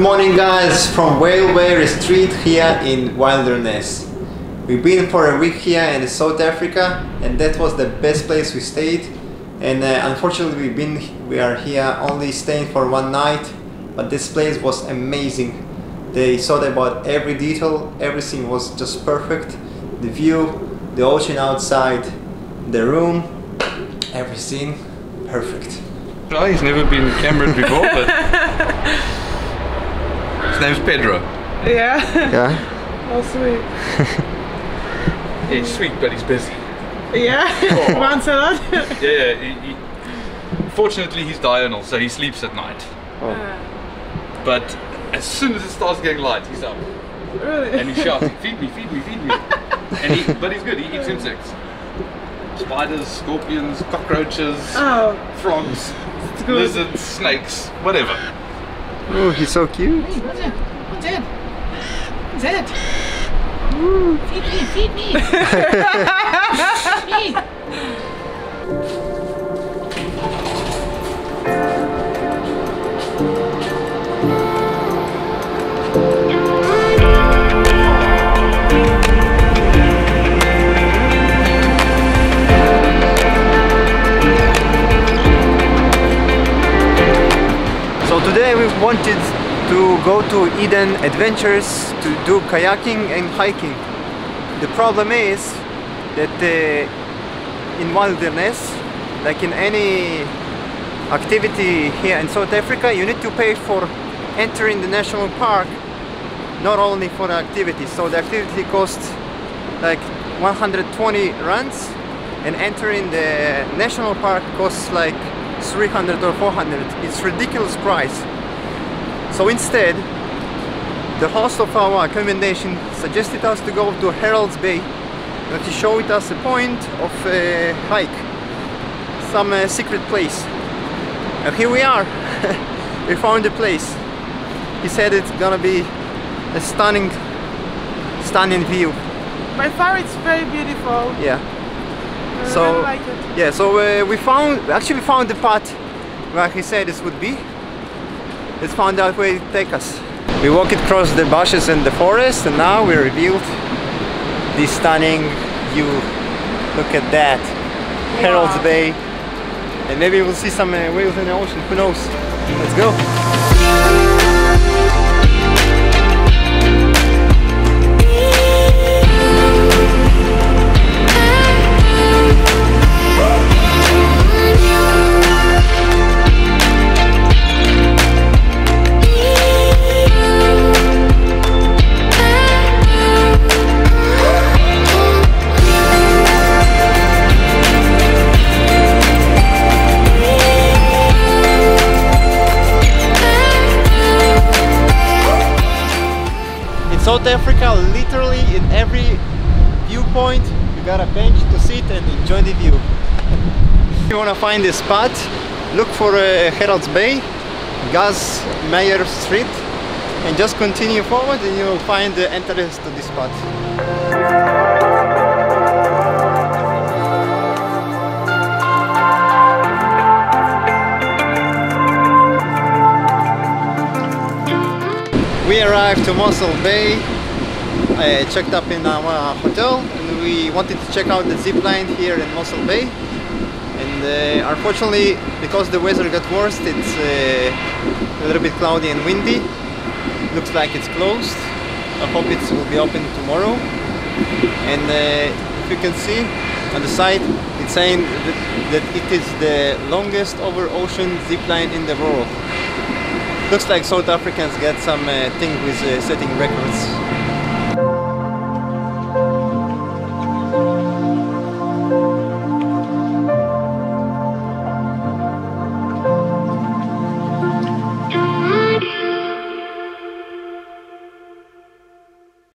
morning guys from Whale Street here in Wilderness. We've been for a week here in South Africa and that was the best place we stayed and uh, unfortunately we've been we are here only staying for one night but this place was amazing. They thought about every detail, everything was just perfect. The view, the ocean outside, the room, everything perfect. Well, he's never been cameraed before, but his name's Pedro. Yeah. Yeah? Oh, sweet. He's sweet, but he's busy. Yeah. Oh. Once a lot. Yeah, yeah. He, he, fortunately, he's diurnal, so he sleeps at night. Oh. But as soon as it starts getting light, he's up really? and he's shouting, "Feed me, feed me, feed me!" And he, but he's good. He eats insects, spiders, scorpions, cockroaches, Oh, frogs, lizards, snakes, whatever. Oh, he's so cute. What's it? What's it? What's it? Feed me, feed me. feed me. Wanted to go to Eden Adventures to do kayaking and hiking. The problem is that uh, in wilderness, like in any activity here in South Africa, you need to pay for entering the national park, not only for the activity. So the activity costs like 120 rands and entering the national park costs like 300 or 400 it's ridiculous price so instead the host of our accommodation suggested us to go to Herolds Bay and he showed us a point of a hike some uh, secret place and here we are we found the place he said it's gonna be a stunning stunning view By far, it's very beautiful. yeah I So- really like it. Yeah, so uh, we found, actually found the path where he said this would be. Let's find out where it take us. We walked across the bushes and the forest and now we revealed this stunning view. Look at that. Herold's Bay. And maybe we'll see some uh, whales in the ocean, who knows. Let's go. South Africa, literally in every viewpoint, you got a bench to sit and enjoy the view. If you want to find a spot, look for uh, Herold's Bay, Gus Meyer Street, and just continue forward and you'll find the entrance to this spot. Arrived to Mossel Bay, uh, checked up in our hotel, and we wanted to check out the zip line here in Mossel Bay. And uh, unfortunately, because the weather got worse, it's uh, a little bit cloudy and windy. Looks like it's closed. I hope it will be open tomorrow. And uh, if you can see on the side, it's saying that, that it is the longest over ocean zip line in the world. Looks like South Africans get some uh, thing with uh, setting records.